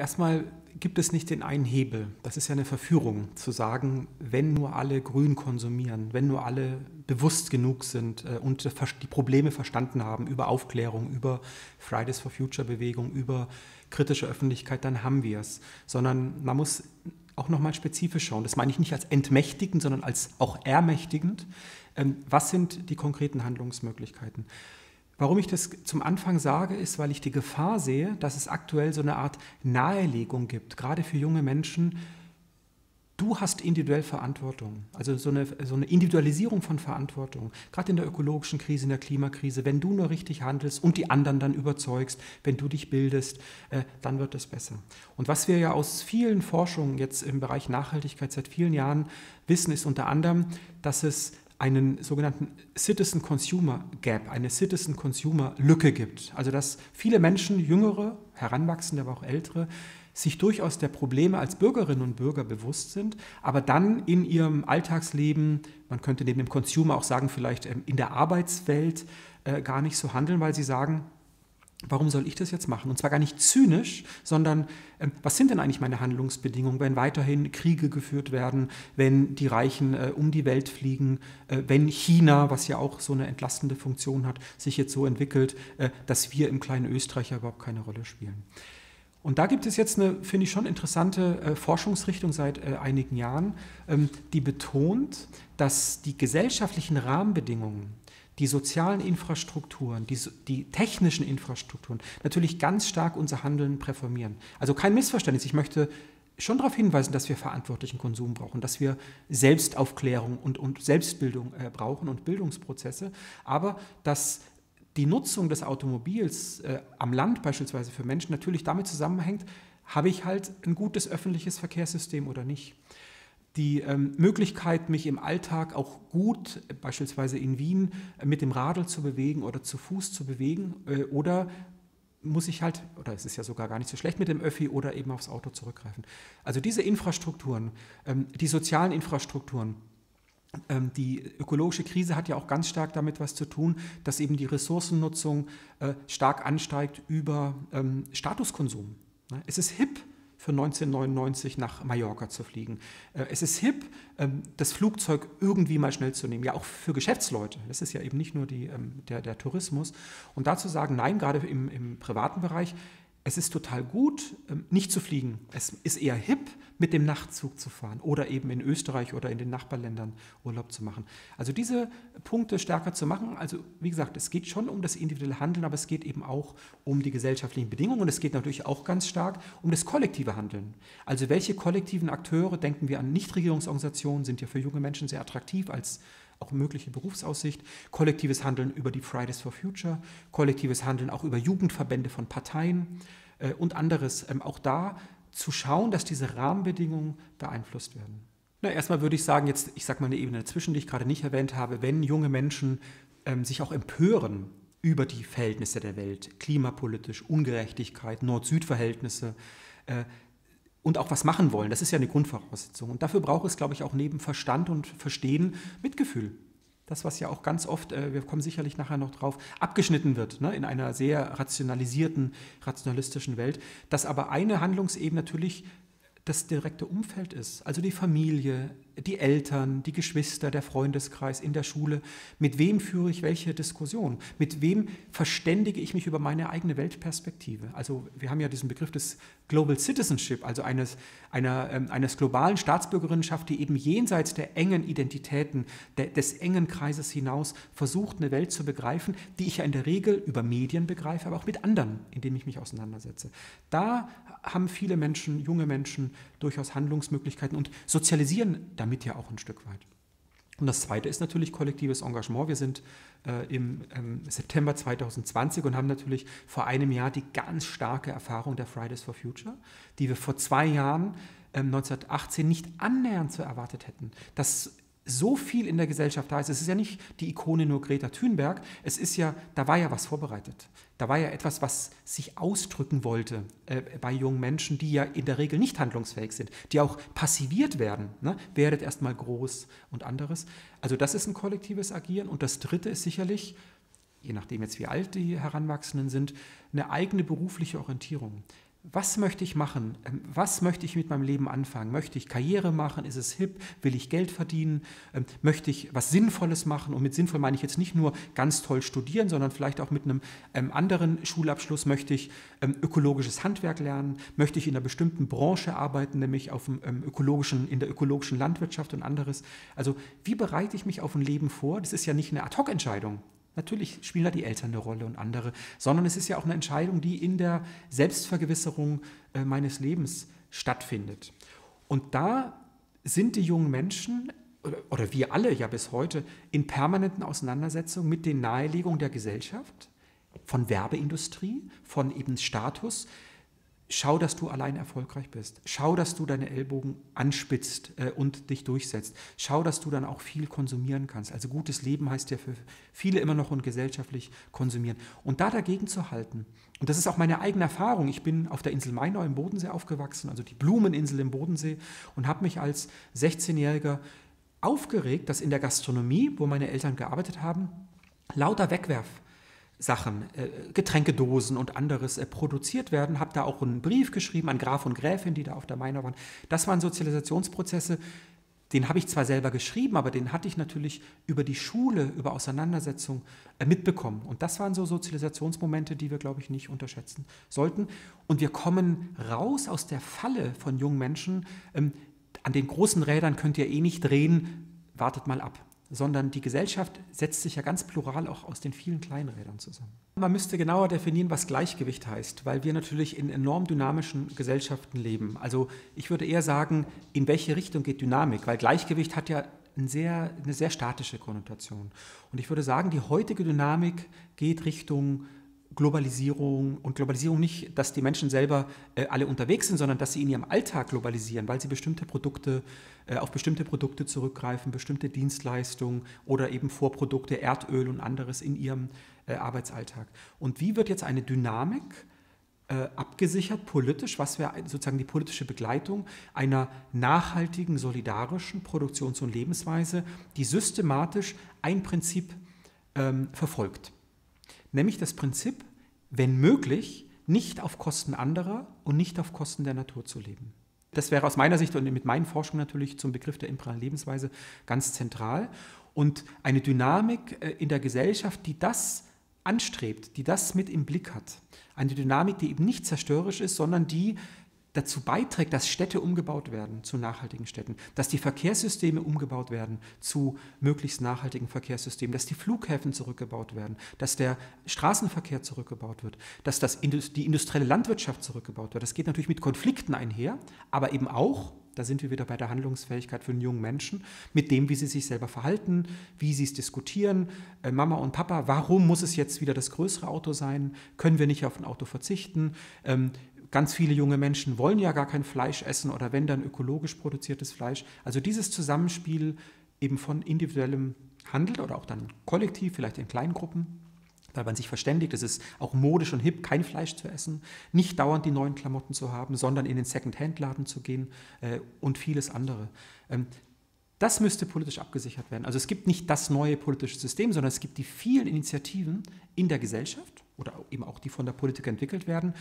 erstmal gibt es nicht den einen Hebel. Das ist ja eine Verführung, zu sagen, wenn nur alle grün konsumieren, wenn nur alle bewusst genug sind äh, und die Probleme verstanden haben über Aufklärung, über Fridays for Future Bewegung, über kritische Öffentlichkeit, dann haben wir es. Sondern man muss auch nochmal spezifisch schauen. Das meine ich nicht als entmächtigend, sondern als auch ermächtigend. Ähm, was sind die konkreten Handlungsmöglichkeiten? Warum ich das zum Anfang sage, ist, weil ich die Gefahr sehe, dass es aktuell so eine Art Nahelegung gibt, gerade für junge Menschen. Du hast individuell Verantwortung, also so eine, so eine Individualisierung von Verantwortung, gerade in der ökologischen Krise, in der Klimakrise. Wenn du nur richtig handelst und die anderen dann überzeugst, wenn du dich bildest, äh, dann wird es besser. Und was wir ja aus vielen Forschungen jetzt im Bereich Nachhaltigkeit seit vielen Jahren wissen, ist unter anderem, dass es einen sogenannten Citizen Consumer Gap, eine Citizen Consumer Lücke gibt. Also dass viele Menschen, jüngere, heranwachsende, aber auch ältere, sich durchaus der Probleme als Bürgerinnen und Bürger bewusst sind, aber dann in ihrem Alltagsleben, man könnte neben dem Consumer auch sagen, vielleicht ähm, in der Arbeitswelt äh, gar nicht so handeln, weil sie sagen, Warum soll ich das jetzt machen? Und zwar gar nicht zynisch, sondern äh, was sind denn eigentlich meine Handlungsbedingungen, wenn weiterhin Kriege geführt werden, wenn die Reichen äh, um die Welt fliegen, äh, wenn China, was ja auch so eine entlastende Funktion hat, sich jetzt so entwickelt, äh, dass wir im kleinen Österreich überhaupt keine Rolle spielen. Und da gibt es jetzt eine, finde ich, schon interessante äh, Forschungsrichtung seit äh, einigen Jahren, ähm, die betont, dass die gesellschaftlichen Rahmenbedingungen die sozialen Infrastrukturen, die, die, technischen Infrastrukturen natürlich ganz stark unser Handeln präformieren. Also kein Missverständnis. Ich möchte schon darauf hinweisen, dass wir verantwortlichen Konsum brauchen, dass wir Selbstaufklärung und, und Selbstbildung äh, brauchen und Bildungsprozesse, aber dass die Nutzung des Automobils äh, am Land beispielsweise für Menschen natürlich damit zusammenhängt, habe ich halt ein gutes öffentliches Verkehrssystem oder nicht die ähm, Möglichkeit, mich im Alltag auch gut, beispielsweise in Wien, äh, mit dem Radl zu bewegen oder zu Fuß zu bewegen äh, oder muss ich halt, oder es ist ja sogar gar nicht so schlecht mit dem Öffi oder eben aufs Auto zurückgreifen. Also diese Infrastrukturen, ähm, die sozialen Infrastrukturen, ähm, die ökologische Krise hat ja auch ganz stark damit was zu tun, dass eben die Ressourcennutzung äh, stark ansteigt über ähm, Statuskonsum. Ne? Es ist hip, für 1999 nach Mallorca zu fliegen. Äh, es ist hip, ähm, das Flugzeug irgendwie mal schnell zu nehmen, ja auch für Geschäftsleute. Das ist ja eben nicht nur die, ähm, der, der Tourismus. Und dazu sagen, nein, gerade im, im privaten Bereich, es ist total gut, ähm, nicht zu fliegen. Es ist eher hip, mit dem Nachtzug zu fahren oder eben in Österreich oder in den Nachbarländern Urlaub zu machen. Also diese Punkte stärker zu machen. Also wie gesagt, es geht schon um das individuelle Handeln, aber es geht eben auch um die gesellschaftlichen Bedingungen und es geht natürlich auch ganz stark um das kollektive Handeln. Also welche kollektiven Akteure, denken wir an Nichtregierungsorganisationen, sind ja für junge Menschen sehr attraktiv als auch mögliche Berufsaussicht, kollektives Handeln über die Fridays for Future, kollektives Handeln auch über Jugendverbände von Parteien äh, und anderes. Ähm, auch da zu schauen, dass diese Rahmenbedingungen beeinflusst werden. Na, erstmal würde ich sagen, jetzt, ich sage mal eine Ebene dazwischen, die ich gerade nicht erwähnt habe, wenn junge Menschen ähm, sich auch empören über die Verhältnisse der Welt, klimapolitisch, Ungerechtigkeit, Nord-Süd-Verhältnisse, äh, und auch was machen wollen. Das ist ja eine Grundvoraussetzung. Und dafür braucht es, glaube ich, auch neben Verstand und Verstehen Mitgefühl. Das, was ja auch ganz oft, äh, wir kommen sicherlich nachher noch drauf, abgeschnitten wird ne, in einer sehr rationalisierten, rationalistischen Welt, dass aber eine Handlungsebene natürlich das direkte Umfeld ist, also die Familie, die Eltern, die Geschwister, der Freundeskreis in der Schule. Mit wem führe ich welche Diskussion? Mit wem verständige ich mich über meine eigene Weltperspektive? Also wir haben ja diesen Begriff des Global Citizenship, also eines, einer, äh, eines globalen Staatsbürgerinnenschaft, die eben jenseits der engen Identitäten, de, des engen Kreises hinaus versucht, eine Welt zu begreifen, die ich ja in der Regel über Medien begreife, aber auch mit anderen, indem ich mich auseinandersetze. Da haben viele Menschen, junge Menschen, durchaus Handlungsmöglichkeiten und sozialisieren damit ja auch ein Stück weit. Und das Zweite ist natürlich kollektives Engagement. Wir sind äh, im ähm, September 2020 und haben natürlich vor einem Jahr die ganz starke Erfahrung der Fridays for Future, die wir vor zwei Jahren, ähm, 1918, nicht annähernd so erwartet hätten. Dass so viel in der Gesellschaft da ist. Es ist ja nicht die Ikone nur Greta Thunberg, es ist ja, da war ja was vorbereitet. Da war ja etwas, was sich ausdrücken wollte äh, bei jungen Menschen, die ja in der Regel nicht handlungsfähig sind, die auch passiviert werden. Ne? Werdet erstmal groß und anderes. Also das ist ein kollektives Agieren. Und das Dritte ist sicherlich, je nachdem jetzt wie alt die Heranwachsenden sind, eine eigene berufliche Orientierung. Was möchte ich machen? Ähm, was möchte ich mit meinem Leben anfangen? Möchte ich Karriere machen? Ist es hip? Will ich Geld verdienen? Ähm, möchte ich was Sinnvolles machen? Und mit sinnvoll meine ich jetzt nicht nur ganz toll studieren, sondern vielleicht auch mit einem ähm, anderen Schulabschluss. Möchte ich ökologisches Handwerk lernen? Möchte ich in einer bestimmten Branche arbeiten, nämlich auf dem ökologischen, in der ökologischen Landwirtschaft und anderes? Also wie bereite ich mich auf ein Leben vor? Das ist ja nicht eine Ad-Hoc-Entscheidung. Natürlich spielen da die Eltern eine Rolle und andere, sondern es ist ja auch eine Entscheidung, die in der Selbstvergewisserung äh, meines Lebens stattfindet. Und da sind die jungen Menschen oder, oder wir alle ja bis heute in permanenten Auseinandersetzungen mit den Nahelegungen der Gesellschaft, von Werbeindustrie, von eben Status, Schau, dass du allein erfolgreich bist. Schau, dass du deine Ellbogen anspitzt äh, und dich durchsetzt. Schau, dass du dann auch viel konsumieren kannst. Also gutes Leben heißt ja für viele immer noch und gesellschaftlich konsumieren. Und da dagegen zu halten. Und das ist auch meine eigene Erfahrung. Ich bin auf der Insel Mainau im Bodensee aufgewachsen, also die Blumeninsel im Bodensee, und habe mich als 16-Jähriger aufgeregt, dass in der Gastronomie, wo meine Eltern gearbeitet haben, lauter Wegwerf Sachen, äh, Getränkedosen und anderes äh, produziert werden. Habe da auch einen Brief geschrieben an Graf und Gräfin, die da auf der Mainau waren. Das waren Sozialisationsprozesse, den habe ich zwar selber geschrieben, aber den hatte ich natürlich über die Schule, über Auseinandersetzung äh, mitbekommen. Und das waren so Sozialisationsmomente, die wir, glaube ich, nicht unterschätzen sollten. Und wir kommen raus aus der Falle von jungen Menschen. Ähm, an den großen Rädern könnt ihr eh nicht drehen, wartet mal ab sondern die Gesellschaft setzt sich ja ganz plural auch aus den vielen Kleinrädern zusammen. Man müsste genauer definieren, was Gleichgewicht heißt, weil wir natürlich in enorm dynamischen Gesellschaften leben. Also ich würde eher sagen, in welche Richtung geht Dynamik, weil Gleichgewicht hat ja ein sehr, eine sehr statische Konnotation. Und ich würde sagen, die heutige Dynamik geht Richtung Globalisierung und Globalisierung nicht, dass die Menschen selber äh, alle unterwegs sind, sondern dass sie in ihrem Alltag globalisieren, weil sie bestimmte Produkte äh, auf bestimmte Produkte zurückgreifen, bestimmte Dienstleistungen oder eben Vorprodukte, Erdöl und anderes in ihrem äh, Arbeitsalltag. Und wie wird jetzt eine Dynamik äh, abgesichert politisch, was wäre sozusagen die politische Begleitung einer nachhaltigen, solidarischen Produktions- und Lebensweise, die systematisch ein Prinzip ähm, verfolgt? Nämlich das Prinzip, wenn möglich, nicht auf Kosten anderer und nicht auf Kosten der Natur zu leben. Das wäre aus meiner Sicht und mit meinen Forschungen natürlich zum Begriff der imperialen Lebensweise ganz zentral. Und eine Dynamik äh, in der Gesellschaft, die das anstrebt, die das mit im Blick hat. Eine Dynamik, die eben nicht zerstörerisch ist, sondern die dazu beiträgt, dass Städte umgebaut werden zu nachhaltigen Städten, dass die Verkehrssysteme umgebaut werden zu möglichst nachhaltigen Verkehrssystemen, dass die Flughäfen zurückgebaut werden, dass der Straßenverkehr zurückgebaut wird, dass das, die industrielle Landwirtschaft zurückgebaut wird. Das geht natürlich mit Konflikten einher, aber eben auch, da sind wir wieder bei der Handlungsfähigkeit den jungen Menschen, mit dem, wie sie sich selber verhalten, wie sie es diskutieren. Äh, Mama und Papa, warum muss es jetzt wieder das größere Auto sein? Können wir nicht auf ein Auto verzichten? Ähm, Ganz viele junge Menschen wollen ja gar kein Fleisch essen oder wenn dann ökologisch produziertes Fleisch. Also dieses Zusammenspiel eben von individuellem Handel oder auch dann kollektiv, vielleicht in kleinen Gruppen, weil man sich verständigt, es ist auch modisch und hip, kein Fleisch zu essen, nicht dauernd die neuen Klamotten zu haben, sondern in den Second-Hand-Laden zu gehen äh, und vieles andere. Ähm, das müsste politisch abgesichert werden. Also es gibt nicht das neue politische System, sondern es gibt die vielen Initiativen in der Gesellschaft oder eben auch die von der Politik entwickelt werden,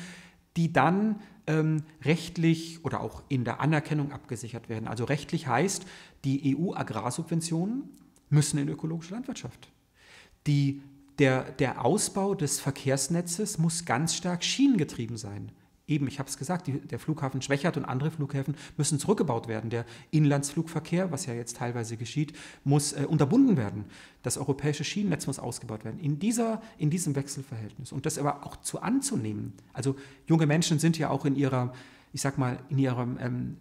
die dann ähm, rechtlich oder auch in der Anerkennung abgesichert werden. Also rechtlich heißt, die EU-Agrarsubventionen müssen in ökologische Landwirtschaft. Die, der, der Ausbau des Verkehrsnetzes muss ganz stark schienengetrieben sein eben, ich habe es gesagt, die, der Flughafen Schwächert und andere Flughäfen müssen zurückgebaut werden. Der Inlandsflugverkehr, was ja jetzt teilweise geschieht, muss äh, unterbunden werden. Das europäische Schienennetz muss ausgebaut werden. In, dieser, in diesem Wechselverhältnis. Und das aber auch zu anzunehmen. Also junge Menschen sind ja auch in ihrer, ich sag mal, in ihrem ähm,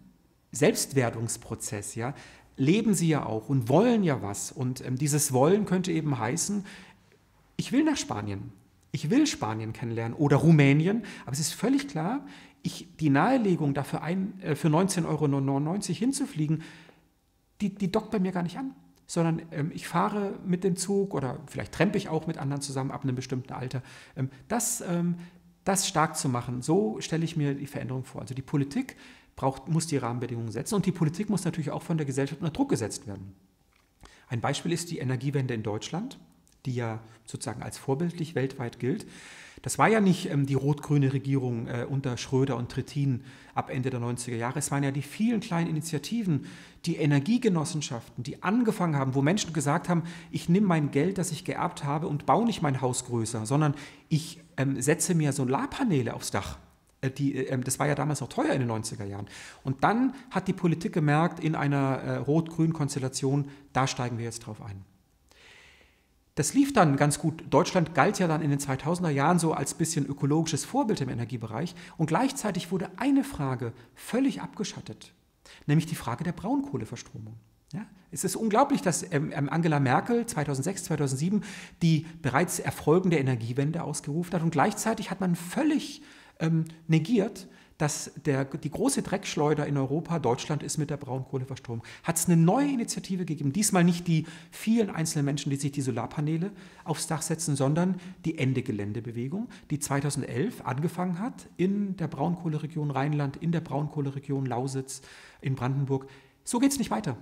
Selbstwerdungsprozess, ja, leben sie ja auch und wollen ja was. Und ähm, dieses Wollen könnte eben heißen, ich will nach Spanien ich will Spanien kennenlernen oder Rumänien, aber es ist völlig klar, ich, die Nahelegung dafür ein, äh, für 19,99 Euro hinzufliegen, die, die dockt bei mir gar nicht an. Sondern ähm, ich fahre mit dem Zug oder vielleicht trempe ich auch mit anderen zusammen ab einem bestimmten Alter. Ähm, das, ähm, das stark zu machen, so stelle ich mir die Veränderung vor. Also die Politik braucht, muss die Rahmenbedingungen setzen und die Politik muss natürlich auch von der Gesellschaft unter Druck gesetzt werden. Ein Beispiel ist die Energiewende in Deutschland die ja sozusagen als vorbildlich weltweit gilt. Das war ja nicht ähm, die rot-grüne Regierung äh, unter Schröder und Trittin ab Ende der 90er Jahre. Es waren ja die vielen kleinen Initiativen, die Energiegenossenschaften, die angefangen haben, wo Menschen gesagt haben, ich nehme mein Geld, das ich geerbt habe und baue nicht mein Haus größer, sondern ich ähm, setze mir Solarpaneele aufs Dach. Äh, die, äh, ähm, das war ja damals noch teuer in den 90er Jahren. Und dann hat die Politik gemerkt, in einer äh, rot-grünen Konstellation, da steigen wir jetzt drauf ein. Das lief dann ganz gut. Deutschland galt ja dann in den 2000er Jahren so als bisschen ökologisches Vorbild im Energiebereich. Und gleichzeitig wurde eine Frage völlig abgeschattet, nämlich die Frage der Braunkohleverstromung. Ja, es ist unglaublich, dass ähm, ähm Angela Merkel 2006, 2007 die bereits erfolgende Energiewende ausgerufen hat und gleichzeitig hat man völlig ähm, negiert, dass der, die große Dreckschleuder in Europa, Deutschland ist mit der Braunkohleverstromung, hat es eine neue Initiative gegeben. Diesmal nicht die vielen einzelnen Menschen, die sich die Solarpaneele aufs Dach setzen, sondern die Ende-Gelände-Bewegung, die 2011 angefangen hat in der Braunkohleregion Rheinland, in der Braunkohleregion Lausitz, in Brandenburg. So geht es nicht weiter.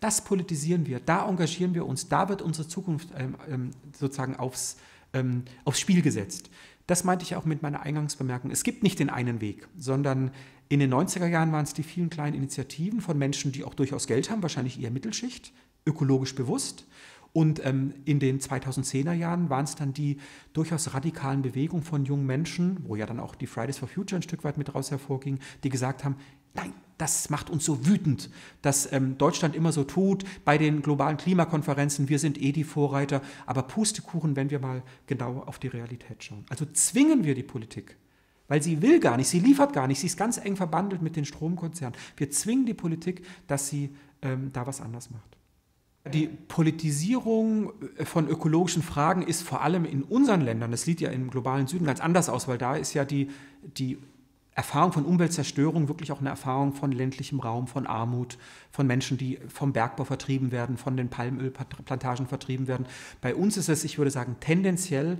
Das politisieren wir, da engagieren wir uns, da wird unsere Zukunft ähm, ähm sozusagen aufs, ähm, aufs Spiel gesetzt. Das meinte ich auch mit meiner Eingangsbemerkung. Es gibt nicht den einen Weg, sondern in den 90er Jahren waren es die vielen kleinen Initiativen von Menschen, die auch durchaus Geld haben, wahrscheinlich eher Mittelschicht, ökologisch bewusst. Und ähm, in den 2010er Jahren waren es dann die durchaus radikalen Bewegungen von jungen Menschen, wo ja dann auch die Fridays for Future ein Stück weit mit raus hervorging, die gesagt haben, nein, das macht uns so wütend, dass ähm, Deutschland immer so tut bei den globalen Klimakonferenzen, wir sind eh die Vorreiter, aber Pustekuchen, wenn wir mal genau auf die Realität schauen. Also zwingen wir die Politik, weil sie will gar nicht, sie liefert gar nicht, sie ist ganz eng verbandelt mit den Stromkonzernen. Wir zwingen die Politik, dass sie ähm, da was anders macht. Die Politisierung äh, von ökologischen Fragen ist vor allem in unseren Ländern, das sieht ja im globalen Süden ganz anders aus, weil da ist ja die, die Erfahrung von Umweltzerstörung wirklich auch eine Erfahrung von ländlichem Raum, von Armut, von Menschen, die vom Bergbau vertrieben werden, von den Palmölplantagen vertrieben werden. Bei uns ist es, ich würde sagen, tendenziell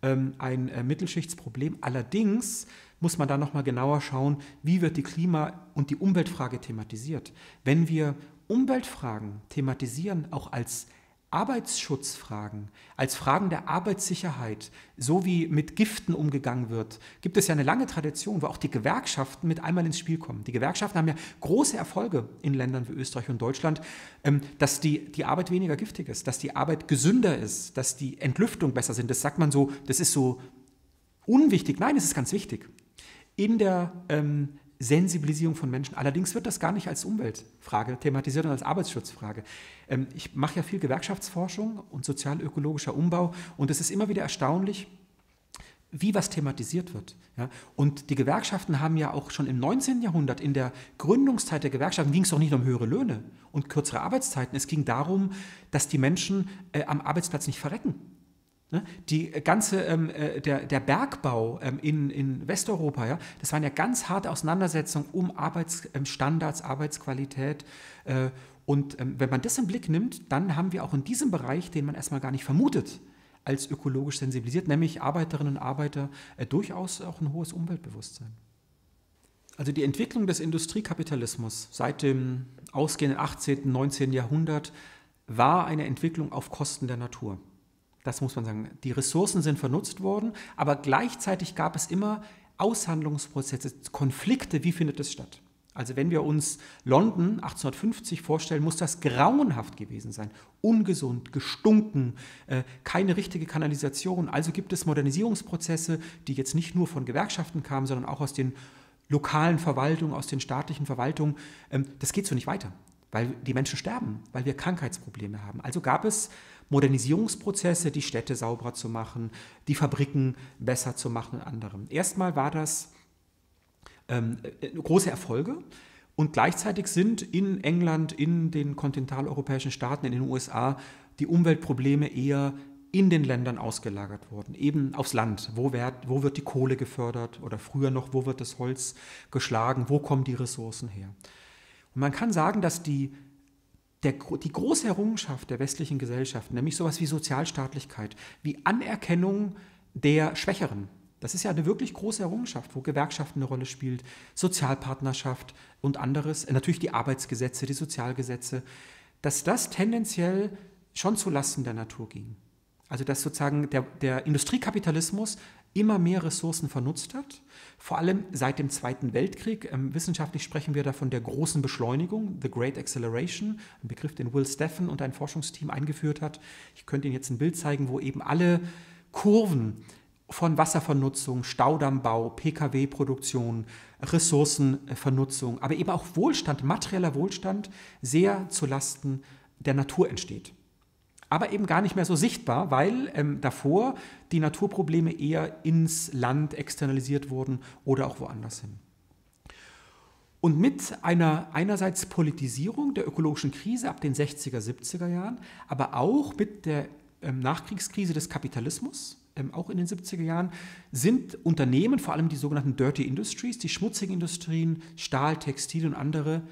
ähm, ein äh, Mittelschichtsproblem. Allerdings muss man da nochmal genauer schauen, wie wird die Klima- und die Umweltfrage thematisiert. Wenn wir Umweltfragen thematisieren, auch als Arbeitsschutzfragen, als Fragen der Arbeitssicherheit, so wie mit Giften umgegangen wird, gibt es ja eine lange Tradition, wo auch die Gewerkschaften mit einmal ins Spiel kommen. Die Gewerkschaften haben ja große Erfolge in Ländern wie Österreich und Deutschland, ähm, dass die, die Arbeit weniger giftig ist, dass die Arbeit gesünder ist, dass die Entlüftung besser sind. Das sagt man so, das ist so unwichtig. Nein, es ist ganz wichtig. In der ähm, Sensibilisierung von Menschen. Allerdings wird das gar nicht als Umweltfrage thematisiert, sondern als Arbeitsschutzfrage. Ähm, ich mache ja viel Gewerkschaftsforschung und sozialökologischer Umbau und es ist immer wieder erstaunlich, wie was thematisiert wird. Ja? Und die Gewerkschaften haben ja auch schon im 19. Jahrhundert, in der Gründungszeit der Gewerkschaften, ging es doch nicht um höhere Löhne und kürzere Arbeitszeiten. Es ging darum, dass die Menschen äh, am Arbeitsplatz nicht verrecken. Ne? Die ganze, ähm, äh, der, der Bergbau ähm, in, in Westeuropa, ja, das waren ja ganz harte Auseinandersetzungen um Arbeitsstandards, ähm, Arbeitsqualität. Äh, und ähm, wenn man das im Blick nimmt, dann haben wir auch in diesem Bereich, den man erstmal gar nicht vermutet, als ökologisch sensibilisiert, nämlich Arbeiterinnen und Arbeiter, äh, durchaus auch ein hohes Umweltbewusstsein. Also die Entwicklung des Industriekapitalismus seit dem ausgehenden 18., 19. Jahrhundert war eine Entwicklung auf Kosten der Natur. Das muss man sagen. Die Ressourcen sind vernutzt worden, aber gleichzeitig gab es immer Aushandlungsprozesse, Konflikte. Wie findet es statt? Also wenn wir uns London 1850 vorstellen, muss das grauenhaft gewesen sein. Ungesund, gestunken, äh, keine richtige Kanalisation. Also gibt es Modernisierungsprozesse, die jetzt nicht nur von Gewerkschaften kamen, sondern auch aus den lokalen Verwaltungen, aus den staatlichen Verwaltungen. Ähm, das geht so nicht weiter, weil die Menschen sterben, weil wir Krankheitsprobleme haben. Also gab es Modernisierungsprozesse, die Städte sauberer zu machen, die Fabriken besser zu machen und anderem. Erstmal war das ähm, äh, große Erfolge. Und gleichzeitig sind in England, in den kontinentaleuropäischen Staaten, in den USA die Umweltprobleme eher in den Ländern ausgelagert worden, eben aufs Land. Wo wird, wo wird die Kohle gefördert oder früher noch, wo wird das Holz geschlagen, wo kommen die Ressourcen her? Und man kann sagen, dass die der, die große Errungenschaft der westlichen Gesellschaft, nämlich sowas wie Sozialstaatlichkeit, wie Anerkennung der Schwächeren. Das ist ja eine wirklich große Errungenschaft, wo Gewerkschaften eine Rolle spielt, Sozialpartnerschaft und anderes, natürlich die Arbeitsgesetze, die Sozialgesetze, dass das tendenziell schon zu Lasten der Natur ging. Also dass sozusagen der, der Industriekapitalismus immer mehr Ressourcen vernutzt hat, vor allem seit dem Zweiten Weltkrieg. Ähm, wissenschaftlich sprechen wir da von der großen Beschleunigung, the Great Acceleration, ein Begriff, den Will Steffen und ein Forschungsteam eingeführt hat. Ich könnte Ihnen jetzt ein Bild zeigen, wo eben alle Kurven von Wasservernutzung, Staudammbau, Pkw-Produktion, Ressourcenvernutzung, aber eben auch Wohlstand, materieller Wohlstand sehr zulasten der Natur entsteht aber eben gar nicht mehr so sichtbar, weil ähm, davor die Naturprobleme eher ins Land externalisiert wurden oder auch woanders hin. Und mit einer einerseits Politisierung der ökologischen Krise ab den 60er, 70er Jahren, aber auch mit der ähm, Nachkriegskrise des Kapitalismus, ähm, auch in den 70er Jahren, sind Unternehmen, vor allem die sogenannten Dirty Industries, die schmutzigen Industrien, Stahl, Textil und andere,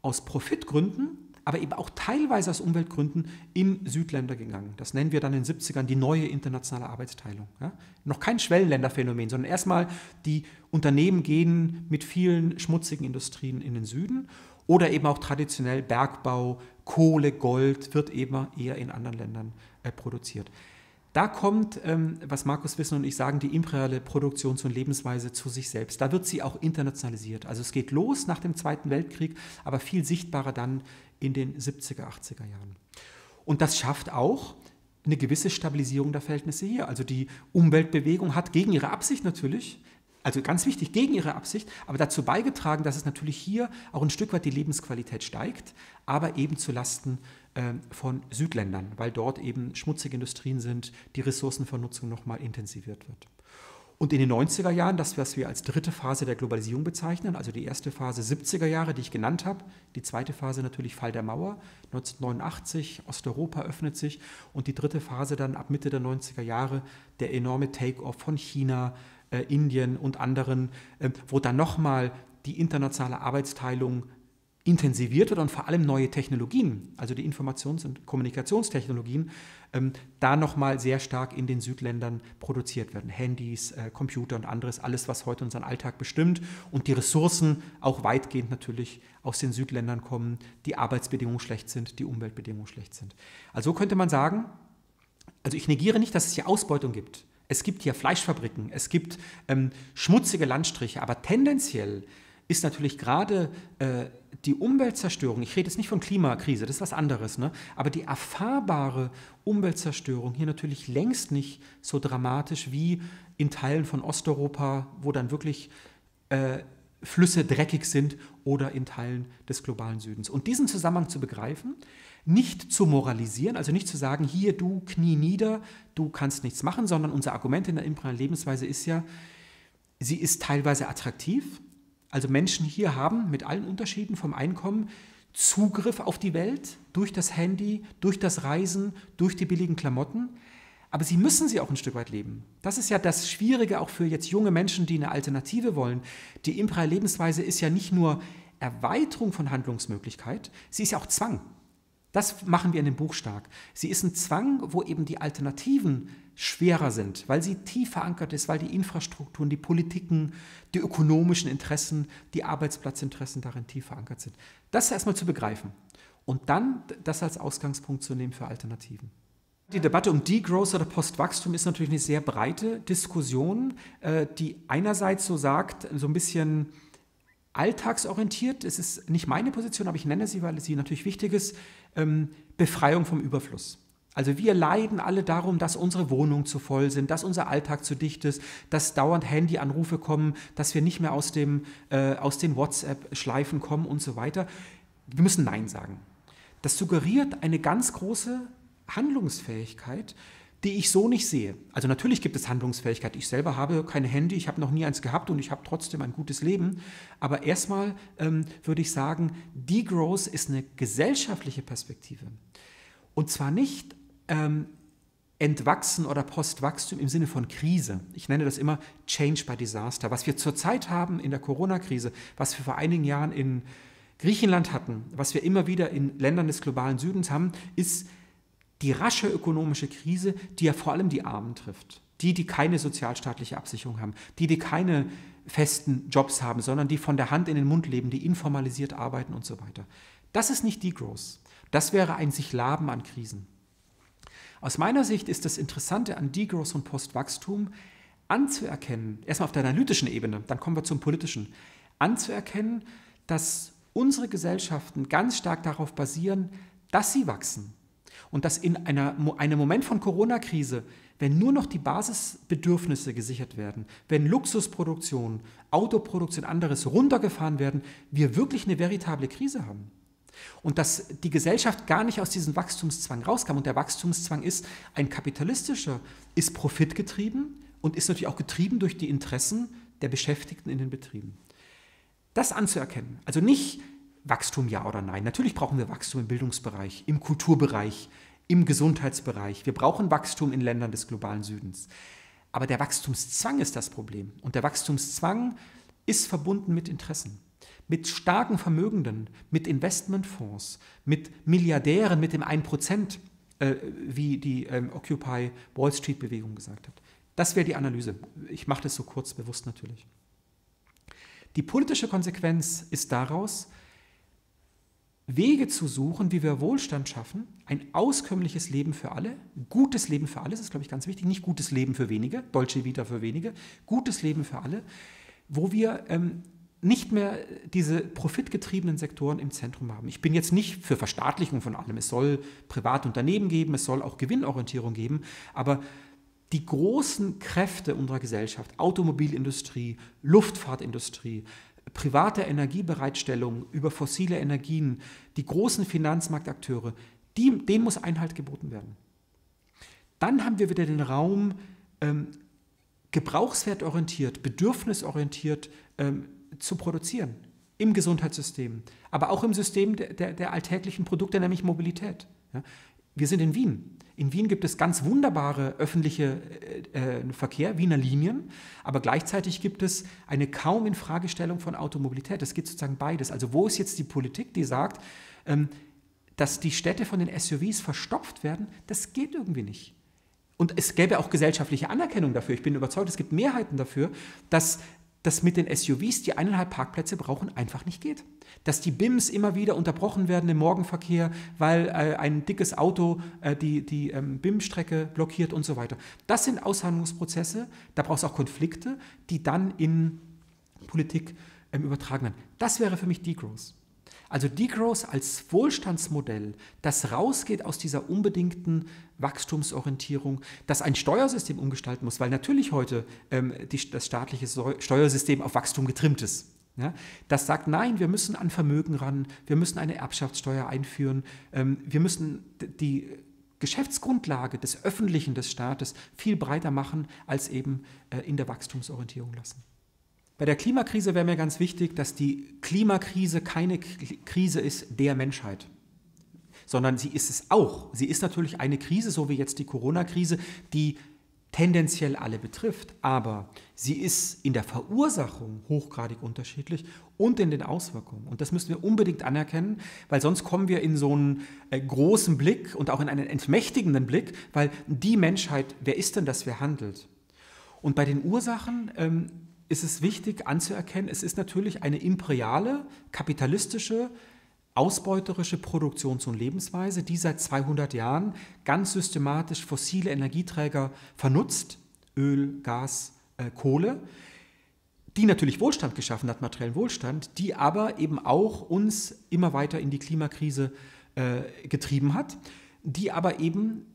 aus Profitgründen aber eben auch teilweise aus Umweltgründen in Südländer gegangen. Das nennen wir dann in den 70ern die neue internationale Arbeitsteilung. Ja? Noch kein Schwellenländerphänomen, sondern erstmal die Unternehmen gehen mit vielen schmutzigen Industrien in den Süden oder eben auch traditionell Bergbau, Kohle, Gold wird eben eher in anderen Ländern äh, produziert. Da kommt, ähm, was Markus Wissen und ich sagen, die imperiale Produktions- und Lebensweise zu sich selbst. Da wird sie auch internationalisiert. Also es geht los nach dem Zweiten Weltkrieg, aber viel sichtbarer dann in den 70er, 80er Jahren. Und das schafft auch eine gewisse Stabilisierung der Verhältnisse hier. Also die Umweltbewegung hat gegen ihre Absicht natürlich, also ganz wichtig, gegen ihre Absicht, aber dazu beigetragen, dass es natürlich hier auch ein Stück weit die Lebensqualität steigt, aber eben zu Lasten von Südländern, weil dort eben schmutzige Industrien sind, die Ressourcenvernutzung nochmal intensiviert wird. Und in den 90er Jahren, das, was wir als dritte Phase der Globalisierung bezeichnen, also die erste Phase 70er Jahre, die ich genannt habe, die zweite Phase natürlich Fall der Mauer, 1989, Osteuropa öffnet sich und die dritte Phase dann ab Mitte der 90er Jahre, der enorme Take-off von China, äh, Indien und anderen, äh, wo dann nochmal die internationale Arbeitsteilung intensiviert wird und vor allem neue Technologien, also die Informations- und Kommunikationstechnologien, ähm, da nochmal sehr stark in den Südländern produziert werden. Handys, äh, Computer und anderes, alles, was heute unseren Alltag bestimmt und die Ressourcen auch weitgehend natürlich aus den Südländern kommen, die Arbeitsbedingungen schlecht sind, die Umweltbedingungen schlecht sind. Also könnte man sagen, also ich negiere nicht, dass es hier Ausbeutung gibt. Es gibt hier Fleischfabriken, es gibt ähm, schmutzige Landstriche, aber tendenziell ist natürlich gerade äh, die Umweltzerstörung, ich rede jetzt nicht von Klimakrise, das ist was anderes, ne? aber die erfahrbare Umweltzerstörung hier natürlich längst nicht so dramatisch wie in Teilen von Osteuropa, wo dann wirklich äh, Flüsse dreckig sind oder in Teilen des globalen Südens. Und diesen Zusammenhang zu begreifen, nicht zu moralisieren, also nicht zu sagen, hier du knie nieder, du kannst nichts machen, sondern unser Argument in der imperialen Lebensweise ist ja, sie ist teilweise attraktiv, also Menschen hier haben mit allen Unterschieden vom Einkommen Zugriff auf die Welt durch das Handy, durch das Reisen, durch die billigen Klamotten. Aber sie müssen sie auch ein Stück weit leben. Das ist ja das Schwierige auch für jetzt junge Menschen, die eine Alternative wollen. Die imperiale Lebensweise ist ja nicht nur Erweiterung von Handlungsmöglichkeit, sie ist ja auch Zwang. Das machen wir in dem Buch stark. Sie ist ein Zwang, wo eben die Alternativen schwerer sind, weil sie tief verankert ist, weil die Infrastrukturen, die Politiken, die ökonomischen Interessen, die Arbeitsplatzinteressen darin tief verankert sind. Das erstmal zu begreifen und dann das als Ausgangspunkt zu nehmen für Alternativen. Die Debatte um Degrowth oder Postwachstum ist natürlich eine sehr breite Diskussion, äh, die einerseits so sagt, so ein bisschen alltagsorientiert, es ist nicht meine Position, aber ich nenne sie, weil sie natürlich wichtig ist, ähm, Befreiung vom Überfluss. Also wir leiden alle darum, dass unsere Wohnungen zu voll sind, dass unser Alltag zu dicht ist, dass dauernd Handyanrufe kommen, dass wir nicht mehr aus, dem, äh, aus den WhatsApp-Schleifen kommen und so weiter. Wir müssen Nein sagen. Das suggeriert eine ganz große Handlungsfähigkeit, die ich so nicht sehe. Also natürlich gibt es Handlungsfähigkeit. Ich selber habe kein Handy, ich habe noch nie eins gehabt und ich habe trotzdem ein gutes Leben. Aber erstmal ähm, würde ich sagen, Degrowth ist eine gesellschaftliche Perspektive. Und zwar nicht ähm, Entwachsen oder Postwachstum im Sinne von Krise. Ich nenne das immer Change by Disaster. Was wir zurzeit haben in der Corona-Krise, was wir vor einigen Jahren in Griechenland hatten, was wir immer wieder in Ländern des globalen Südens haben, ist die rasche ökonomische Krise, die ja vor allem die Armen trifft. Die, die keine sozialstaatliche Absicherung haben, die, die keine festen Jobs haben, sondern die von der Hand in den Mund leben, die informalisiert arbeiten und so weiter. Das ist nicht Degrowth. Das wäre ein sich Laben an Krisen. Aus meiner Sicht ist das Interessante an Degrowth und Postwachstum anzuerkennen, erstmal auf der analytischen Ebene, dann kommen wir zum politischen, anzuerkennen, dass unsere Gesellschaften ganz stark darauf basieren, dass sie wachsen. Und dass in einer, einem Moment von Corona-Krise, wenn nur noch die Basisbedürfnisse gesichert werden, wenn Luxusproduktion, Autoproduktion, anderes runtergefahren werden, wir wirklich eine veritable Krise haben. Und dass die Gesellschaft gar nicht aus diesem Wachstumszwang rauskam. Und der Wachstumszwang ist ein kapitalistischer, ist profitgetrieben und ist natürlich auch getrieben durch die Interessen der Beschäftigten in den Betrieben. Das anzuerkennen, also nicht Wachstum ja oder nein. Natürlich brauchen wir Wachstum im Bildungsbereich, im Kulturbereich, im Gesundheitsbereich. Wir brauchen Wachstum in Ländern des globalen Südens. Aber der Wachstumszwang ist das Problem. Und der Wachstumszwang ist verbunden mit Interessen, mit starken Vermögenden, mit Investmentfonds, mit Milliardären, mit dem 1%, äh, wie die ähm, Occupy Wall Street Bewegung gesagt hat. Das wäre die Analyse. Ich mache das so kurz bewusst natürlich. Die politische Konsequenz ist daraus, Wege zu suchen, wie wir Wohlstand schaffen, ein auskömmliches Leben für alle, gutes Leben für alle, das ist, glaube ich, ganz wichtig, nicht gutes Leben für wenige, Dolce Vita für wenige, gutes Leben für alle, wo wir ähm, nicht mehr diese profitgetriebenen Sektoren im Zentrum haben. Ich bin jetzt nicht für Verstaatlichung von allem. Es soll Privatunternehmen geben, es soll auch Gewinnorientierung geben, aber die großen Kräfte unserer Gesellschaft, Automobilindustrie, Luftfahrtindustrie, private Energiebereitstellung über fossile Energien, die großen Finanzmarktakteure, die, denen muss Einhalt geboten werden. Dann haben wir wieder den Raum, ähm, gebrauchswertorientiert, bedürfnisorientiert ähm, zu produzieren. Im Gesundheitssystem, aber auch im System der, der, der alltäglichen Produkte, nämlich Mobilität. Ja. Wir sind in Wien. In Wien gibt es ganz wunderbare öffentliche äh, äh, Verkehr, Wiener Linien, aber gleichzeitig gibt es eine kaum Infragestellung von Automobilität. Es geht sozusagen beides. Also wo ist jetzt die Politik, die sagt, ähm, dass die Städte von den SUVs verstopft werden? Das geht irgendwie nicht. Und es gäbe auch gesellschaftliche Anerkennung dafür. Ich bin überzeugt, es gibt Mehrheiten dafür, dass das mit den SUVs, die eineinhalb Parkplätze brauchen, einfach nicht geht. Dass die BIMs immer wieder unterbrochen werden im Morgenverkehr, weil äh, ein dickes Auto äh, die, die ähm, BIM-Strecke blockiert und so weiter. Das sind Aushandlungsprozesse, da braucht es auch Konflikte, die dann in Politik ähm, übertragen werden. Das wäre für mich Degrowth. Also Degrowth als Wohlstandsmodell, das rausgeht aus dieser unbedingten Wachstumsorientierung, das ein Steuersystem umgestalten muss, weil natürlich heute ähm, die, das staatliche Steuersystem auf Wachstum getrimmt ist. Ja, das sagt, nein, wir müssen an Vermögen ran, wir müssen eine Erbschaftssteuer einführen, ähm, wir müssen die Geschäftsgrundlage des Öffentlichen, des Staates viel breiter machen, als eben äh, in der Wachstumsorientierung lassen. Bei der Klimakrise wäre mir ganz wichtig, dass die Klimakrise keine Krise ist der Menschheit, sondern sie ist es auch. Sie ist natürlich eine Krise, so wie jetzt die Corona-Krise, die tendenziell alle betrifft, aber sie ist in der Verursachung hochgradig unterschiedlich und in den Auswirkungen. Und das müssen wir unbedingt anerkennen, weil sonst kommen wir in so einen äh, großen Blick und auch in einen entmächtigenden Blick, weil die Menschheit, wer ist denn das, wer handelt? Und bei den Ursachen ähm, ist es wichtig anzuerkennen, es ist natürlich eine imperiale, kapitalistische, ausbeuterische Produktions- und Lebensweise, die seit 200 Jahren ganz systematisch fossile Energieträger vernutzt, Öl, Gas, äh, Kohle, die natürlich Wohlstand geschaffen hat, materiellen Wohlstand, die aber eben auch uns immer weiter in die Klimakrise äh, getrieben hat, die aber eben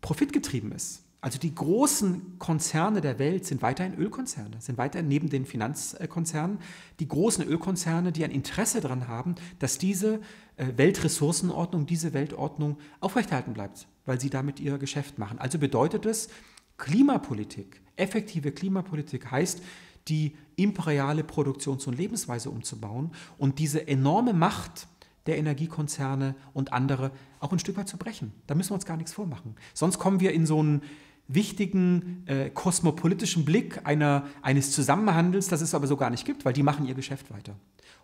profitgetrieben ist. Also die großen Konzerne der Welt sind weiterhin Ölkonzerne, sind weiterhin neben den Finanzkonzernen die großen Ölkonzerne, die ein Interesse daran haben, dass diese äh, Weltressourcenordnung, diese Weltordnung aufrechterhalten bleibt, weil sie damit ihr Geschäft machen. Also bedeutet es, Klimapolitik, effektive Klimapolitik heißt, die imperiale Produktions- und Lebensweise umzubauen und diese enorme Macht der Energiekonzerne und andere auch ein Stück weit zu brechen. Da müssen wir uns gar nichts vormachen. Sonst kommen wir in so einen wichtigen äh, kosmopolitischen Blick einer, eines Zusammenhandels, das es aber so gar nicht gibt, weil die machen ihr Geschäft weiter.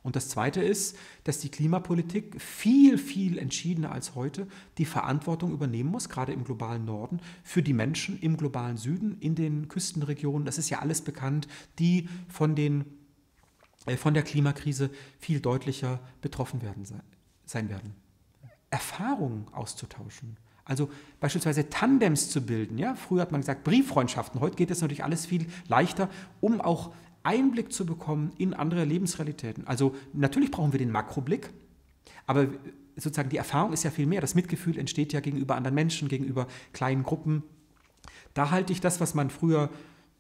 Und das Zweite ist, dass die Klimapolitik viel, viel entschiedener als heute die Verantwortung übernehmen muss, gerade im globalen Norden, für die Menschen im globalen Süden, in den Küstenregionen. Das ist ja alles bekannt, die von, den, äh, von der Klimakrise viel deutlicher betroffen werden, sein werden. Erfahrungen auszutauschen, Also beispielsweise Tandems zu bilden. Ja? Früher hat man gesagt Brieffreundschaften. Heute geht es natürlich alles viel leichter, um auch Einblick zu bekommen in andere Lebensrealitäten. Also natürlich brauchen wir den Makroblick, aber sozusagen die Erfahrung ist ja viel mehr. Das Mitgefühl entsteht ja gegenüber anderen Menschen, gegenüber kleinen Gruppen. Da halte ich das, was man früher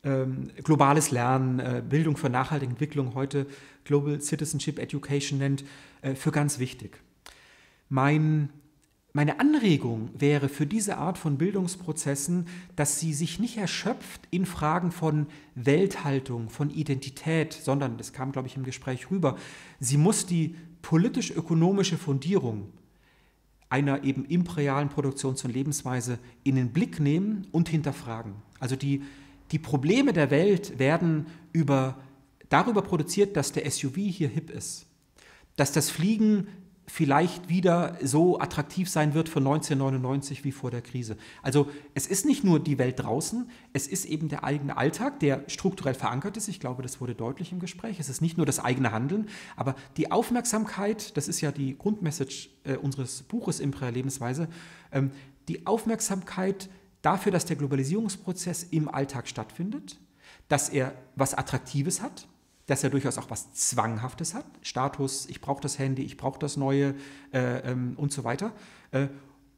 ähm, globales Lernen, äh, Bildung für nachhaltige Entwicklung, heute Global Citizenship Education nennt, äh, für ganz wichtig. Mein, meine Anregung wäre für diese Art von Bildungsprozessen, dass sie sich nicht erschöpft in Fragen von Welthaltung, von Identität, sondern, das kam, glaube ich, im Gespräch rüber, sie muss die politisch-ökonomische Fundierung einer eben imperialen Produktions- und Lebensweise in den Blick nehmen und hinterfragen. Also die, die Probleme der Welt werden über, darüber produziert, dass der SUV hier hip ist, dass das Fliegen vielleicht wieder so attraktiv sein wird für 1999 wie vor der Krise. Also es ist nicht nur die Welt draußen, es ist eben der eigene Alltag, der strukturell verankert ist. Ich glaube, das wurde deutlich im Gespräch. Es ist nicht nur das eigene Handeln, aber die Aufmerksamkeit, das ist ja die Grundmessage äh, unseres Buches Imperial Lebensweise, ähm, die Aufmerksamkeit dafür, dass der Globalisierungsprozess im Alltag stattfindet, dass er was Attraktives hat, dass er durchaus auch was Zwanghaftes hat. Status, ich brauche das Handy, ich brauche das Neue äh, ähm, und so weiter. Äh,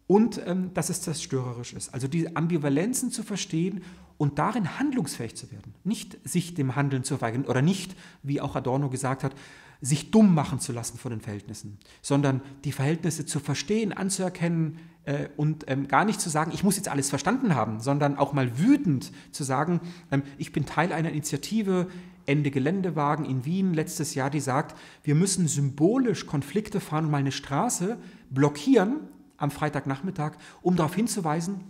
und ähm, dass es zerstörerisch ist. Also diese Ambivalenzen zu verstehen und darin handlungsfähig zu werden. Nicht sich dem Handeln zu weigern oder nicht, wie auch Adorno gesagt hat, sich dumm machen zu lassen von den Verhältnissen, sondern die Verhältnisse zu verstehen, anzuerkennen äh, und ähm, gar nicht zu sagen, ich muss jetzt alles verstanden haben, sondern auch mal wütend zu sagen, ähm, ich bin Teil einer Initiative, Ende Geländewagen in Wien letztes Jahr, die sagt, wir müssen symbolisch Konflikte fahren und mal eine Straße blockieren am Freitagnachmittag, um darauf hinzuweisen,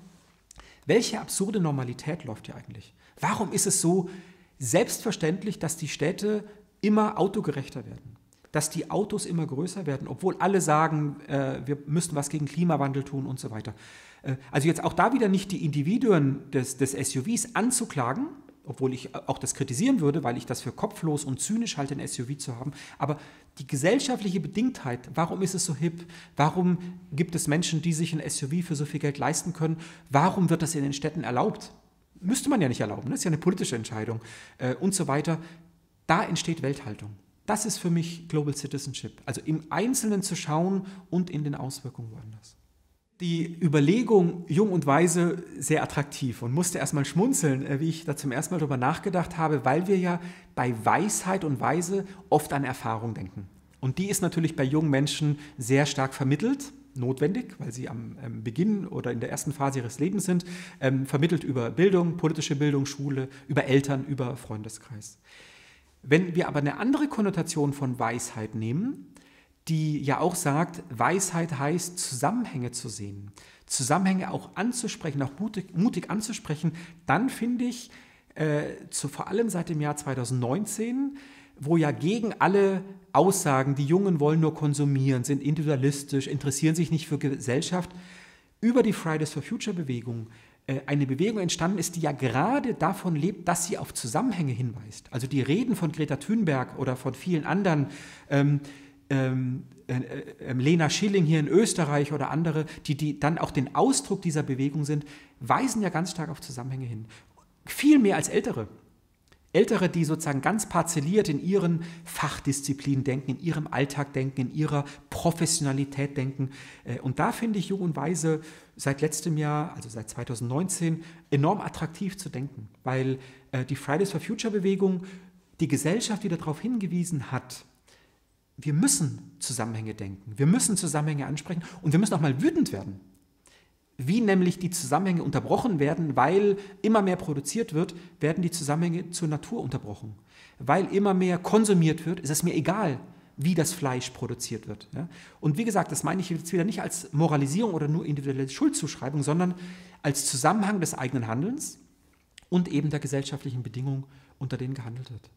welche absurde Normalität läuft hier eigentlich? Warum ist es so selbstverständlich, dass die Städte immer autogerechter werden? Dass die Autos immer größer werden, obwohl alle sagen, äh, wir müssen was gegen Klimawandel tun und so weiter. Äh, also jetzt auch da wieder nicht die Individuen des, des SUVs anzuklagen, obwohl ich auch das kritisieren würde, weil ich das für kopflos und zynisch halte, ein SUV zu haben. Aber die gesellschaftliche Bedingtheit, warum ist es so hip? Warum gibt es Menschen, die sich ein SUV für so viel Geld leisten können? Warum wird das in den Städten erlaubt? Müsste man ja nicht erlauben, das ist ja eine politische Entscheidung äh, und so weiter. Da entsteht Welthaltung. Das ist für mich Global Citizenship. Also im Einzelnen zu schauen und in den Auswirkungen woanders die Überlegung Jung und Weise sehr attraktiv und musste erstmal schmunzeln, äh, wie ich da zum ersten Mal darüber nachgedacht habe, weil wir ja bei Weisheit und Weise oft an Erfahrung denken. Und die ist natürlich bei jungen Menschen sehr stark vermittelt, notwendig, weil sie am ähm, Beginn oder in der ersten Phase ihres Lebens sind, ähm, vermittelt über Bildung, politische Bildung, Schule, über Eltern, über Freundeskreis. Wenn wir aber eine andere Konnotation von Weisheit nehmen, die ja auch sagt, Weisheit heißt Zusammenhänge zu sehen, Zusammenhänge auch anzusprechen, auch mutig, mutig anzusprechen, dann finde ich, äh, zu, vor allem seit dem Jahr 2019, wo ja gegen alle Aussagen, die Jungen wollen nur konsumieren, sind individualistisch, interessieren sich nicht für Gesellschaft, über die Fridays for Future Bewegung äh, eine Bewegung entstanden ist, die ja gerade davon lebt, dass sie auf Zusammenhänge hinweist. Also die Reden von Greta Thunberg oder von vielen anderen ähm, ähm, äh, äh, Lena Schilling hier in Österreich oder andere, die, die dann auch den Ausdruck dieser Bewegung sind, weisen ja ganz stark auf Zusammenhänge hin. Viel mehr als Ältere. Ältere, die sozusagen ganz parzelliert in ihren Fachdisziplinen denken, in ihrem Alltag denken, in ihrer Professionalität denken. Äh, und da finde ich Jung und Weise seit letztem Jahr, also seit 2019, enorm attraktiv zu denken, weil äh, die Fridays for Future Bewegung die Gesellschaft wieder darauf hingewiesen hat, wir müssen Zusammenhänge denken, wir müssen Zusammenhänge ansprechen und wir müssen auch mal wütend werden. Wie nämlich die Zusammenhänge unterbrochen werden, weil immer mehr produziert wird, werden die Zusammenhänge zur Natur unterbrochen. Weil immer mehr konsumiert wird, ist es mir egal, wie das Fleisch produziert wird. Und wie gesagt, das meine ich jetzt wieder nicht als Moralisierung oder nur individuelle Schuldzuschreibung, sondern als Zusammenhang des eigenen Handelns und eben der gesellschaftlichen Bedingungen, unter denen gehandelt wird.